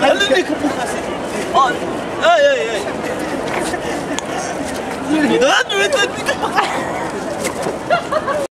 Hallo Nico Buchasi. Oh, ey, ey, ey. Wieder, du bist ein